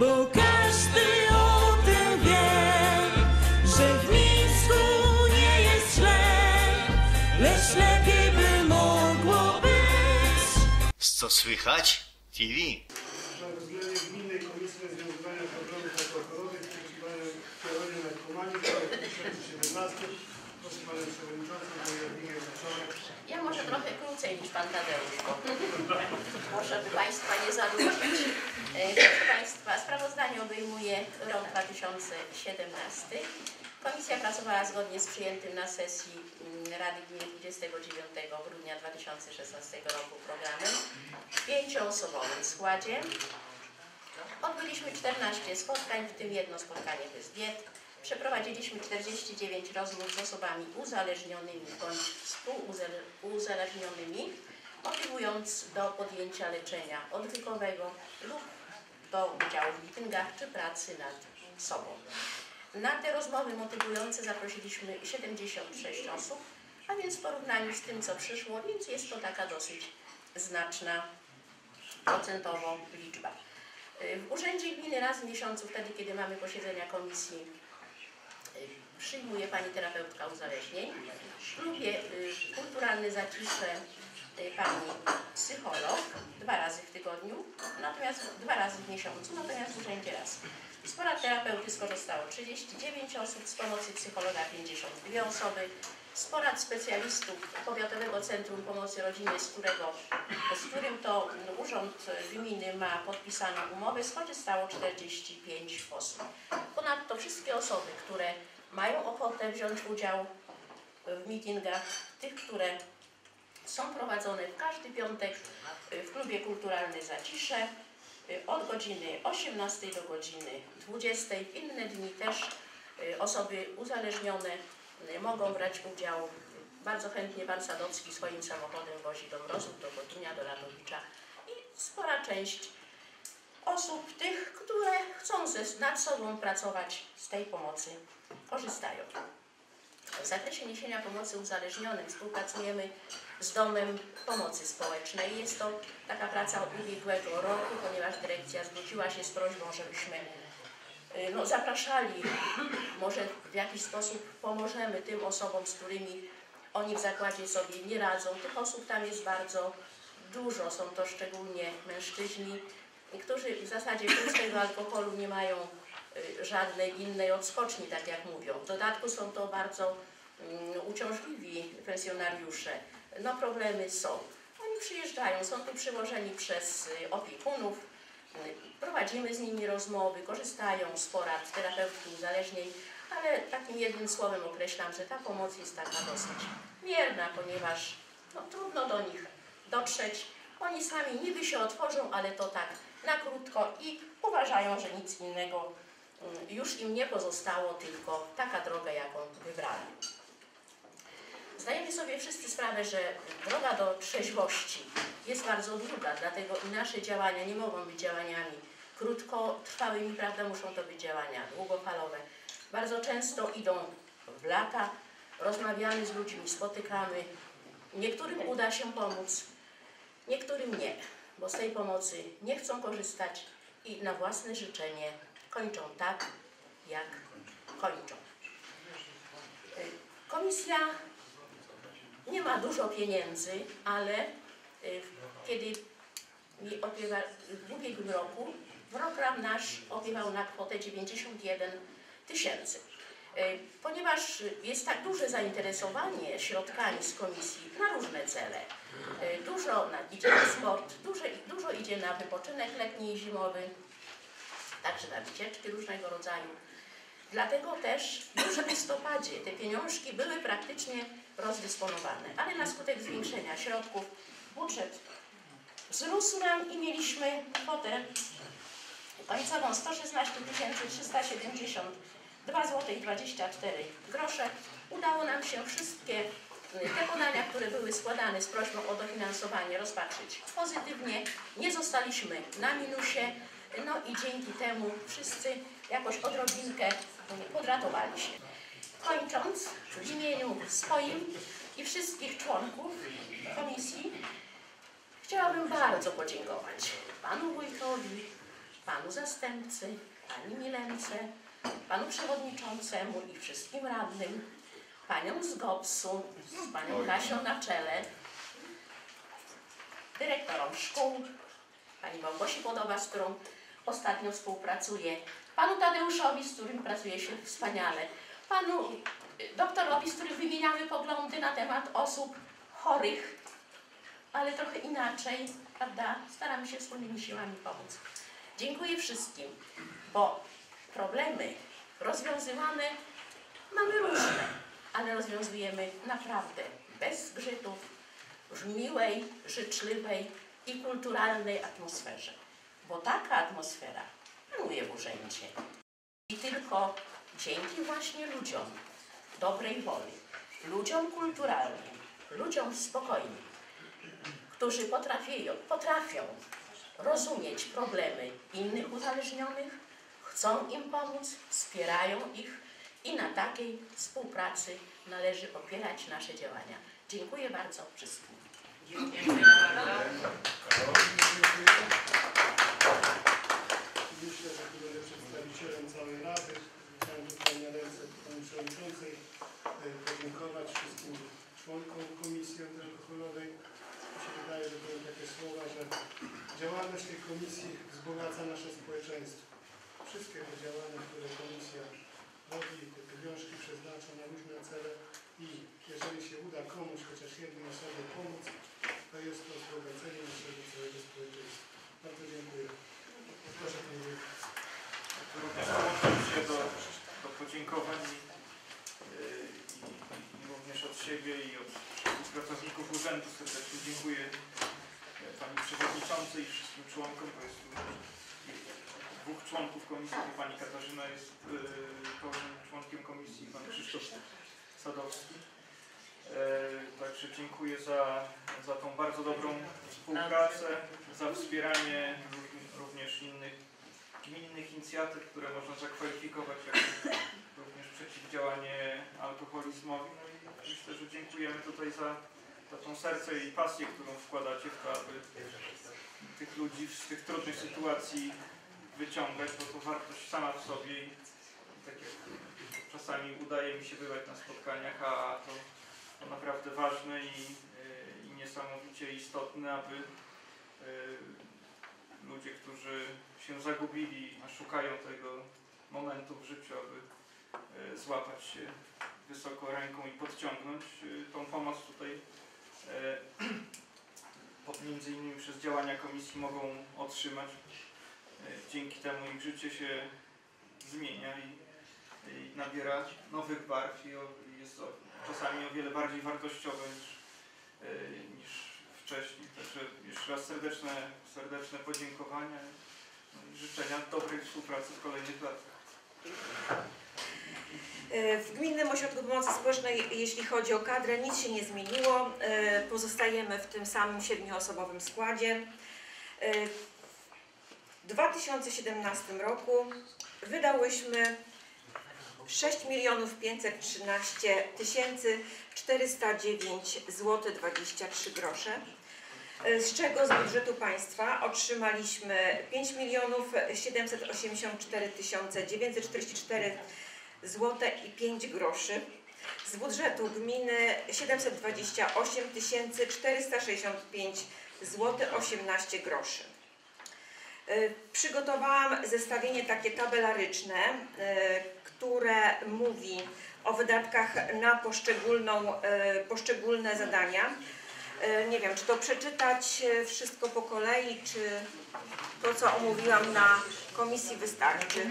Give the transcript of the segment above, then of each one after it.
bo każdy o tym wie, że w Mińsku nie jest źle, lecz lepiej by mogło być. Co słychać? TV. na względzie Gminnej Komisji Rozwiązywania Problemów Alkoholowych i Przeciwdziałania Kierowania Narkomanii w roku 2017. Proszę Panią Przewodniczącą o ujawnienie zaczęła. Ja może trochę krócej niż Pan Tadeusz, bo może by Państwa nie zanudzić. E, Proszę Państwa, sprawozdanie obejmuje rok 2017. Komisja pracowała zgodnie z przyjętym na sesji mm, Rady Gminy 29 grudnia 2016 roku programem w pięcioosobowym składzie. Odbyliśmy 14 spotkań, w tym jedno spotkanie bez diet. Przeprowadziliśmy 49 rozmów z osobami uzależnionymi bądź współuzależnionymi, motywując do podjęcia leczenia odwykowego lub do udziału w mitungach czy pracy nad sobą. Na te rozmowy motywujące zaprosiliśmy 76 osób, a więc w porównaniu z tym, co przyszło, więc jest to taka dosyć znaczna procentowo liczba. W Urzędzie Gminy raz w miesiącu, wtedy kiedy mamy posiedzenia komisji, przyjmuje Pani terapeutka uzależnień. W klubie y, kulturalny zacisze Pani psycholog dwa razy w tygodniu, natomiast dwa razy w miesiącu, natomiast w urzędzie raz. Z porad terapeuty skorzystało 39 osób, z pomocy psychologa 52 osoby, z porad specjalistów Powiatowego Centrum Pomocy Rodzinie, z, którego, z którym to Urząd Gminy ma podpisaną umowę, skorzystało 45 osób. Ponadto wszystkie osoby, które mają ochotę wziąć udział w meetingach, tych, które są prowadzone w każdy piątek w klubie kulturalny Zacisze y, od godziny 18 do godziny 20. W inne dni też y, osoby uzależnione y, mogą brać udział. Bardzo chętnie Pan Sadowski swoim samochodem wozi do Mrozów, do Botunia, do Radowicza i spora część osób, tych, które chcą nad sobą pracować, z tej pomocy korzystają. W zakresie niesienia pomocy uzależnionym współpracujemy z Domem Pomocy Społecznej. Jest to taka praca od ubiegłego roku, ponieważ dyrekcja zwróciła się z prośbą, żebyśmy y, no, zapraszali, może w jakiś sposób pomożemy tym osobom, z którymi oni w zakładzie sobie nie radzą. Tych osób tam jest bardzo dużo, są to szczególnie mężczyźni, którzy w zasadzie pustego alkoholu nie mają żadnej innej odskoczni, tak jak mówią. W dodatku są to bardzo mm, uciążliwi pensjonariusze. No problemy są. Oni przyjeżdżają, są tu przywożeni przez y, opiekunów, y, prowadzimy z nimi rozmowy, korzystają z porad terapeutki uzależnień, ale takim jednym słowem określam, że ta pomoc jest taka dosyć mierna, ponieważ no, trudno do nich dotrzeć. Oni sami niby się otworzą, ale to tak na krótko i uważają, że nic innego już im nie pozostało, tylko taka droga, jaką wybrali. Zdajemy sobie wszyscy sprawę, że droga do trzeźwości jest bardzo długa, dlatego i nasze działania nie mogą być działaniami krótkotrwałymi, prawda, muszą to być działania długofalowe. Bardzo często idą w lata, rozmawiamy z ludźmi, spotykamy. Niektórym uda się pomóc, niektórym nie, bo z tej pomocy nie chcą korzystać i na własne życzenie kończą tak, jak kończą. Y, Komisja nie ma dużo pieniędzy, ale y, kiedy opiewa, w ubiegłym roku program nasz opiewał na kwotę 91 tysięcy. Y, Ponieważ jest tak duże zainteresowanie środkami z komisji na różne cele, dużo idzie na sport, dużo, dużo idzie na wypoczynek letni i zimowy, także na wycieczki różnego rodzaju. Dlatego też już w listopadzie te pieniążki były praktycznie rozdysponowane, ale na skutek zwiększenia środków budżet wzrósł nam i mieliśmy kwotę końcową 116 372 zł 24 grosze. Udało nam się wszystkie te podania, które były składane z prośbą o dofinansowanie rozpatrzyć pozytywnie. Nie zostaliśmy na minusie, no i dzięki temu wszyscy jakoś odrobinkę podratowali się. Kończąc, w imieniu swoim i wszystkich członków komisji chciałabym bardzo podziękować panu wójtowi, panu zastępcy, pani Milence, panu przewodniczącemu i wszystkim radnym, paniom z GOPS-u, z panią Kasią na czele, dyrektorom szkół, pani Małgosi Podoba, z którą ostatnio współpracuję, panu Tadeuszowi, z którym pracuje się wspaniale, panu y, doktorowi, z którym wymieniamy poglądy na temat osób chorych, ale trochę inaczej, prawda? Staramy się wspólnymi siłami pomóc. Dziękuję wszystkim, bo problemy rozwiązywane mamy różne, ale rozwiązujemy naprawdę bez zgrzytów, w miłej, życzliwej i kulturalnej atmosferze. Bo taka atmosfera panuje w urzędzie. I tylko dzięki właśnie ludziom dobrej woli, ludziom kulturalnym, ludziom spokojnym, którzy potrafią, potrafią rozumieć problemy innych uzależnionych, chcą im pomóc, wspierają ich i na takiej współpracy należy opierać nasze działania. Dziękuję bardzo wszystkim. Myślę, że tu będę przedstawicielem całej Rady. Chciałem tutaj na ręce Pani Przewodniczącej e, podziękować wszystkim członkom Komisji Antyalkoholowej. Mi się wydaje, że były takie słowa, że działalność tej komisji wzbogaca nasze społeczeństwo. Wszystkie te działania, które komisja robi, te pieniążki przeznacza na różne cele i jeżeli się uda komuś, chociaż jednej osobie pomóc, to jest to wzbogacenie naszego całego społeczeństwa. Bardzo dziękuję. Proszę Panie. Również dołączyć się do, do podziękowań i, i, i również od siebie i od pracowników urzędu serdecznie dziękuję e, Pani Przewodniczącej i wszystkim członkom, bo jest dwóch członków komisji, Pani Katarzyna jest pełnym członkiem komisji, Pan Krzysztof Sadowski. E, Także dziękuję za, za tą bardzo dobrą współpracę, za wspieranie ró- również innych gminnych inicjatyw, które można zakwalifikować jako również przeciwdziałanie alkoholizmowi. No i myślę, że dziękujemy tutaj za, za tą serce i pasję, którą wkładacie w to, aby tych ludzi z tych trudnych sytuacji wyciągać, bo to wartość sama w sobie i tak jak czasami udaje mi się bywać na spotkaniach, a to, to naprawdę ważne i, yy, i niesamowicie istotne, aby yy, ludzie, którzy się zagubili, a szukają tego momentu w życiu, aby e, złapać się wysoko ręką i podciągnąć e, tą pomoc tutaj e, między innymi przez działania komisji mogą otrzymać. Dzięki temu ich życie się zmienia i, i nabiera nowych barw i, jest o, czasami o wiele bardziej wartościowe niż, niż wcześniej. Także jeszcze raz serdeczne, serdeczne podziękowania no i życzenia dobrej współpracy w kolejnych latach. E, W Gminnym Ośrodku Pomocy Społecznej, jeśli chodzi o kadrę, nic się nie zmieniło. E, Pozostajemy w tym samym siedmioosobowym składzie. E, W 2017 roku wydałyśmy 6 milionów 513 tysięcy 409 zł 23 grosze. E, Z czego z budżetu państwa otrzymaliśmy 5 milionów 784 tysiące 944 złote i 5 groszy. Z budżetu gminy 728 465 zł 18 groszy. Y, Przygotowałam zestawienie takie tabelaryczne, y, które mówi o wydatkach na poszczególne zadania. Y, Nie wiem, czy to przeczytać y, wszystko po kolei, czy to, co omówiłam na komisji wystarczy.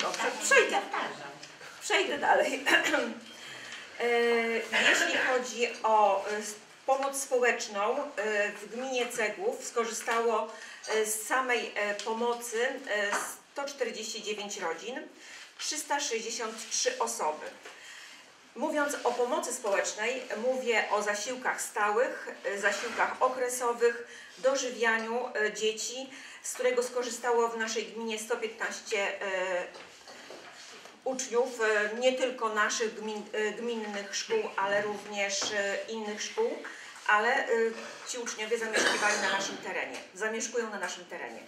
Dobrze, przejdę. Przejdę dalej. E, Jeśli chodzi o e, pomoc społeczną, e, w gminie Cegłów skorzystało e, z samej e, pomocy e, 149 rodzin, 363 osoby. Mówiąc o pomocy społecznej, mówię o zasiłkach stałych, e, zasiłkach okresowych, dożywianiu e, dzieci, z którego skorzystało w naszej gminie 115 e, uczniów, nie tylko naszych gmin, gminnych szkół, ale również innych szkół. ale ci uczniowie zamieszkiwali na naszym terenie, zamieszkują na naszym terenie.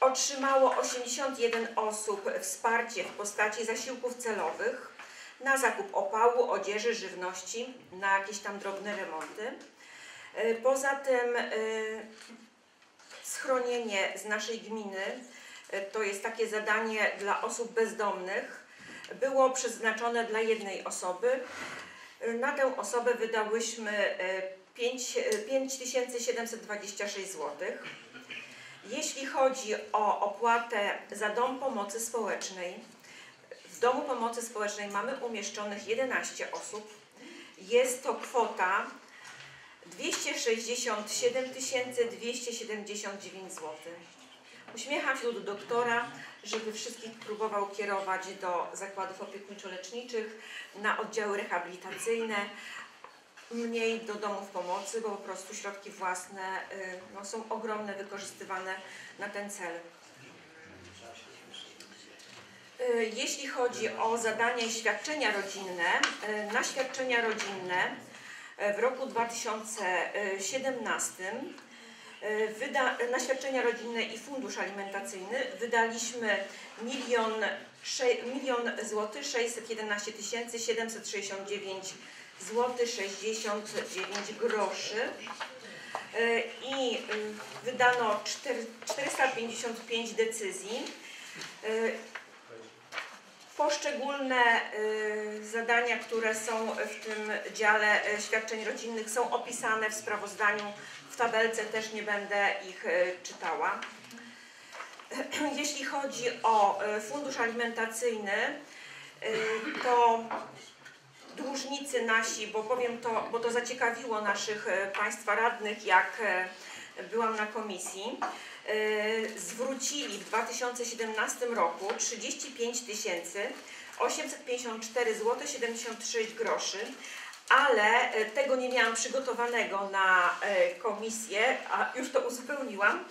Otrzymało 81 osób wsparcie w postaci zasiłków celowych na zakup opału, odzieży, żywności, na jakieś tam drobne remonty. Y, Poza tym y, schronienie z naszej gminy, y, to jest takie zadanie dla osób bezdomnych, było przeznaczone dla jednej osoby. Na tę osobę wydałyśmy y, pięć- y, 5726 zł. Jeśli chodzi o opłatę za dom pomocy społecznej, w domu pomocy społecznej mamy umieszczonych 11 osób. Jest to kwota 267 279 zł. Uśmiecham się do doktora, żeby wszystkich próbował kierować do zakładów opiekuńczo-leczniczych, na oddziały rehabilitacyjne, mniej do domów pomocy, bo po prostu środki własne y, no, są ogromne, wykorzystywane na ten cel. Y, Jeśli chodzi o zadania i świadczenia rodzinne, y, na świadczenia rodzinne y, w roku 2017 y, wyda, na świadczenia rodzinne i fundusz alimentacyjny wydaliśmy milion, sze, milion złotych 611 tysięcy 769 zł 69 groszy i wydano cztery- 455 decyzji. Poszczególne y, zadania, które są w tym dziale y, świadczeń rodzinnych są opisane w sprawozdaniu. W tabelce też nie będę ich y, czytała. Jeśli chodzi o fundusz alimentacyjny, to dłużnicy nasi, bo powiem to, bo to zaciekawiło naszych Państwa radnych, jak byłam na komisji, zwrócili w 2017 roku 35 854 zł 76 groszy, ale e, tego nie miałam przygotowanego na e, komisję, a już to uzupełniłam.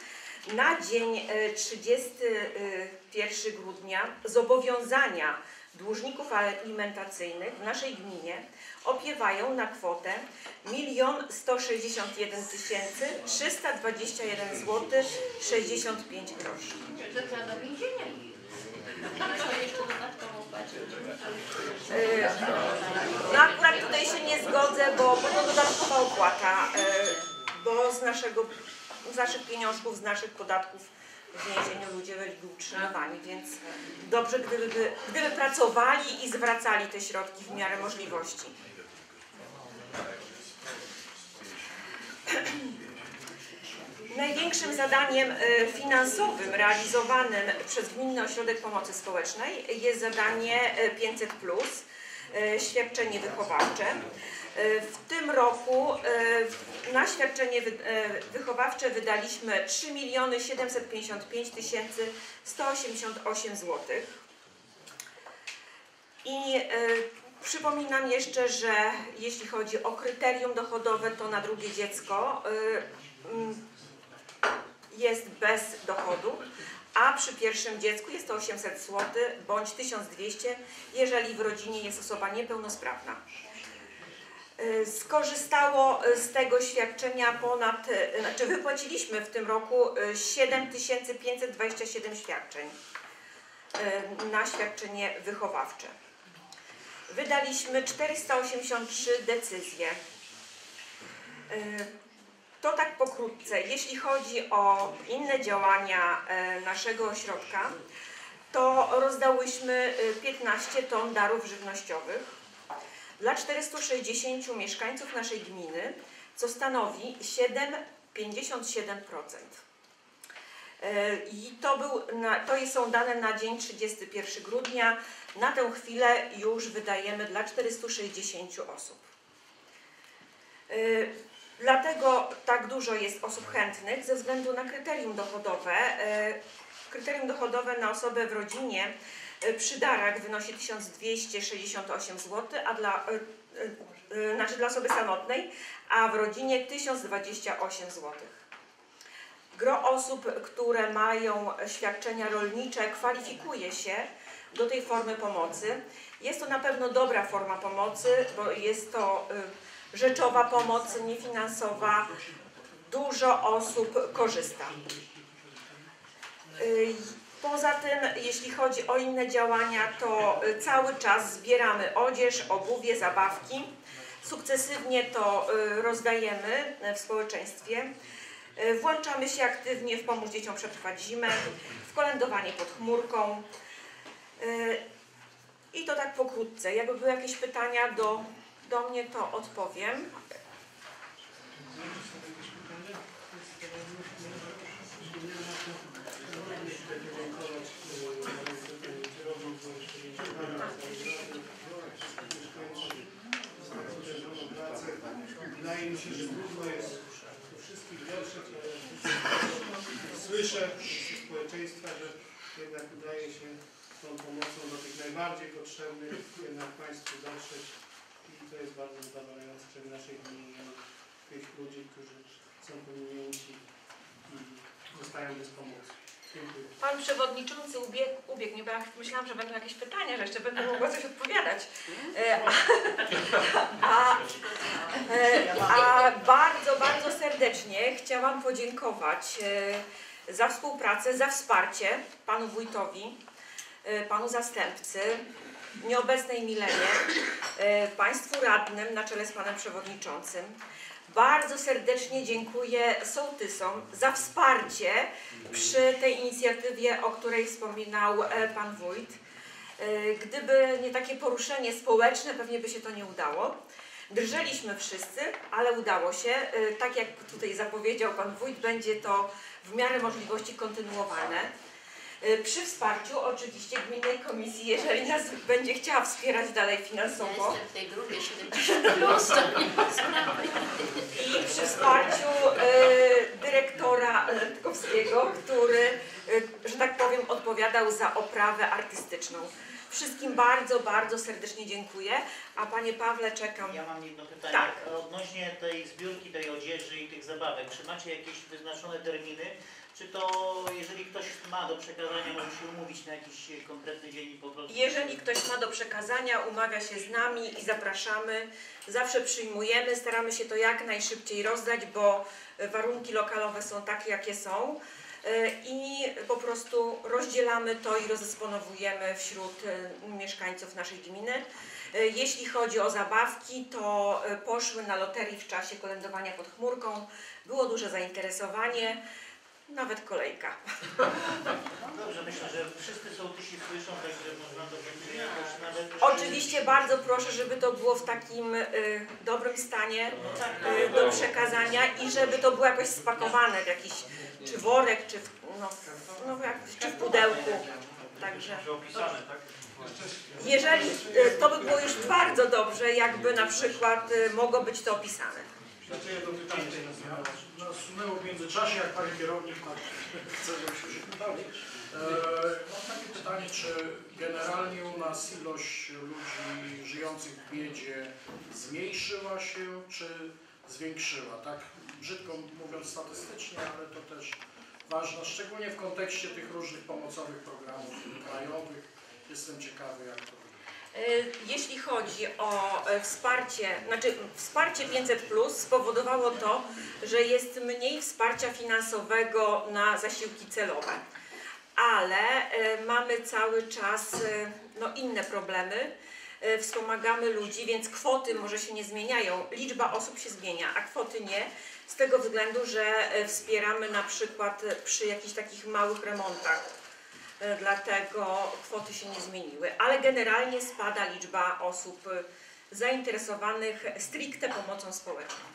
Na dzień e, 31 grudnia zobowiązania dłużników alimentacyjnych w naszej gminie opiewają na kwotę 1 161 321 zł 65 groszy. To trzeba do więzienia. No akurat tutaj się nie zgodzę, bo, to dodatkowa opłata, yy, bo z, naszego, z naszych pieniążków, z naszych podatków w więzieniu ludzie byli utrzymywani, więc dobrze gdyby, gdyby pracowali i zwracali te środki w miarę możliwości. Największym zadaniem e, finansowym realizowanym przez Gminny Ośrodek Pomocy Społecznej jest zadanie e, 500, e, świadczenie wychowawcze. E, W tym roku e, na świadczenie e, wychowawcze wydaliśmy 3 755 188 zł. I przypominam jeszcze, że jeśli chodzi o kryterium dochodowe, to na drugie dziecko jest bez dochodu, a przy pierwszym dziecku jest to 800 zł bądź 1200, jeżeli w rodzinie jest osoba niepełnosprawna. Y, Skorzystało y, z tego świadczenia ponad, y, znaczy wypłaciliśmy w tym roku y, 7527 świadczeń na świadczenie wychowawcze. Wydaliśmy 483 decyzje. To tak pokrótce. Jeśli chodzi o inne działania naszego ośrodka, to rozdałyśmy e, 15 ton darów żywnościowych dla 460 mieszkańców naszej gminy, co stanowi 7,57%. E, I to, był na, to są dane na dzień 31 grudnia. Na tę chwilę już wydajemy dla 460 osób. E, Dlatego tak dużo jest osób chętnych ze względu na kryterium dochodowe. E, Kryterium dochodowe na osobę w rodzinie przy darach wynosi 1268 zł, a dla, e, e, e, znaczy dla osoby samotnej, a w rodzinie 1028 zł. Gro osób, które mają świadczenia rolnicze, kwalifikuje się do tej formy pomocy. Jest to na pewno dobra forma pomocy, bo jest to y, rzeczowa pomoc, niefinansowa. Dużo osób korzysta. Poza tym, jeśli chodzi o inne działania, to y, cały czas zbieramy odzież, obuwie, zabawki. Sukcesywnie to y, rozdajemy y, w społeczeństwie. Włączamy się aktywnie w pomóż dzieciom przetrwać zimę, w kolędowanie pod chmurką. I to tak pokrótce. Jakby były jakieś pytania do, do mnie, to odpowiem. Się, że trudno jest do wszystkich dotrzeć, ale słyszę ze społeczeństwa, że jednak udaje się tą pomocą do tych najbardziej potrzebnych jednak Państwu dotrzeć i to jest bardzo zadowalające, że w naszej gminie tych ludzi, którzy są pominięci i zostają bez pomocy. Pan przewodniczący ubiegł, ubiegł mnie, bo ja myślałam, że będą jakieś pytania, że jeszcze będę mogła coś odpowiadać. E, A, a, a bardzo, bardzo serdecznie chciałam podziękować e, za współpracę, za wsparcie panu wójtowi, e, panu zastępcy, nieobecnej Milenie, państwu radnym na czele z panem przewodniczącym. Bardzo serdecznie dziękuję sołtysom za wsparcie przy tej inicjatywie, o której wspominał e, pan wójt. E, Gdyby nie takie poruszenie społeczne, pewnie by się to nie udało. Drżeliśmy wszyscy, ale udało się. E, Tak jak tutaj zapowiedział pan wójt, będzie to w miarę możliwości kontynuowane. E, Przy wsparciu oczywiście Gminnej Komisji, jeżeli nas będzie chciała wspierać dalej Ja finansowo. jestem w tej grupie 70 plus, to nie ma sprawy. i przy wsparciu e, dyrektora Letkowskiego, który, e, że tak powiem, odpowiadał za oprawę artystyczną. Wszystkim bardzo, bardzo serdecznie dziękuję, a Panie Pawle czekam. Ja mam jedno pytanie. Tak. Odnośnie tej zbiórki, tej odzieży i tych zabawek, czy macie jakieś wyznaczone terminy? Czy to, jeżeli ktoś ma do przekazania, może się umówić na jakiś konkretny dzień i po prostu... Jeżeli ktoś ma do przekazania, umawia się z nami i zapraszamy. Zawsze przyjmujemy, staramy się to jak najszybciej rozdać, bo warunki lokalowe są takie, jakie są. E, I po prostu rozdzielamy to i rozdysponowujemy wśród e, mieszkańców naszej gminy. E, Jeśli chodzi o zabawki, to poszły na loterii w czasie kolędowania pod chmurką. Było duże zainteresowanie, nawet kolejka. Dobrze, myślę, że wszyscy sołtysi słyszą, także można to będzie jakoś nawet... Oczywiście bardzo proszę, żeby to było w takim y, dobrym stanie y, do przekazania i żeby to było jakoś spakowane w jakiś czy worek, czy w, no, no, jak, czy w pudełku. Także tak? jeżeli y, to by było już bardzo dobrze, jakby na przykład y, mogło być to opisane. Znaczy jedno pytanie Ja nasunęło w międzyczasie, jak Pani Kierownik chce, żebyśmy się pytali. E, mam takie pytanie, czy generalnie u nas ilość ludzi żyjących w biedzie zmniejszyła się, czy zwiększyła? Tak brzydko mówiąc statystycznie, ale to też ważne, szczególnie w kontekście tych różnych pomocowych programów krajowych. Jestem ciekawy, jak to Jeśli chodzi o e, wsparcie, znaczy wsparcie 500 plus spowodowało to, że jest mniej wsparcia finansowego na zasiłki celowe. Ale e, mamy cały czas e, no, inne problemy. E, Wspomagamy ludzi, więc kwoty może się nie zmieniają, liczba osób się zmienia, a kwoty nie. Z tego względu, że e, wspieramy na przykład e, przy jakichś takich małych remontach. E, dlatego kwoty się nie zmieniły, ale generalnie spada liczba osób e, zainteresowanych stricte pomocą społeczną.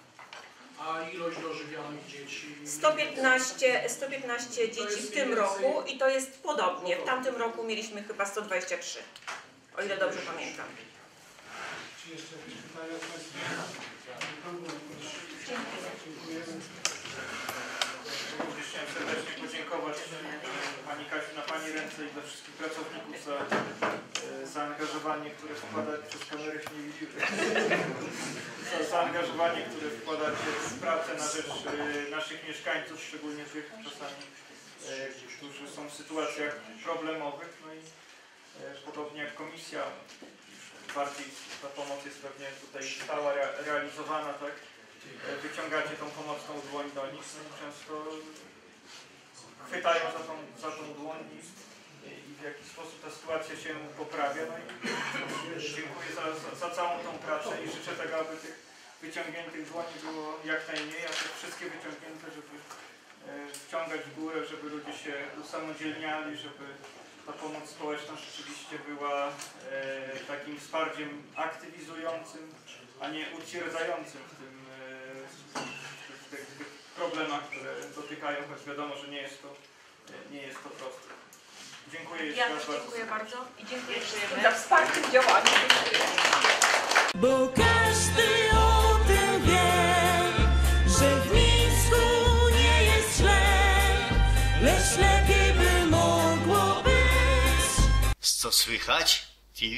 A ilość dożywionych dzieci? 115, 115 dzieci w tym roku i to jest podobnie. W tamtym roku mieliśmy chyba 123, o ile dobrze pamiętam. Czy jeszcze jakieś pytania. Dziękujemy. Również chciałem serdecznie podziękować Na Pani ręce i dla wszystkich pracowników za e, zaangażowanie, które wkładacie, przez kamerę nie widzimy, za zaangażowanie, które wkładacie w pracę na rzecz e, naszych mieszkańców, szczególnie tych czasami, e, którzy są w sytuacjach problemowych. No i Podobnie jak komisja, bardziej ta pomoc jest pewnie tutaj stała, rea- realizowana, tak? Wyciągacie tą pomocną dłoń do nich, no i często chwytają za tą, za tą dłoń i, i w jakiś sposób ta sytuacja się poprawia. No i dziękuję za, za, za całą tą pracę i życzę tego, aby tych wyciągniętych dłoni było jak najmniej, a te wszystkie wyciągnięte, żeby e, wciągać w górę, żeby ludzie się usamodzielniali, żeby ta pomoc społeczna rzeczywiście była e, takim wsparciem aktywizującym, a nie utwierdzającym w tym e, w tych, tych problemach, które dotykają, choć wiadomo, że nie jest to, nie jest to proste. Dziękuję jeszcze Ja raz też bardzo. dziękuję bardzo i dziękuję za wsparcie w działaniu. Dziękuję. Bo każdy o tym wie, że w Mińsku nie jest źle, lecz lepiej by mogło być. Co słychać? TV.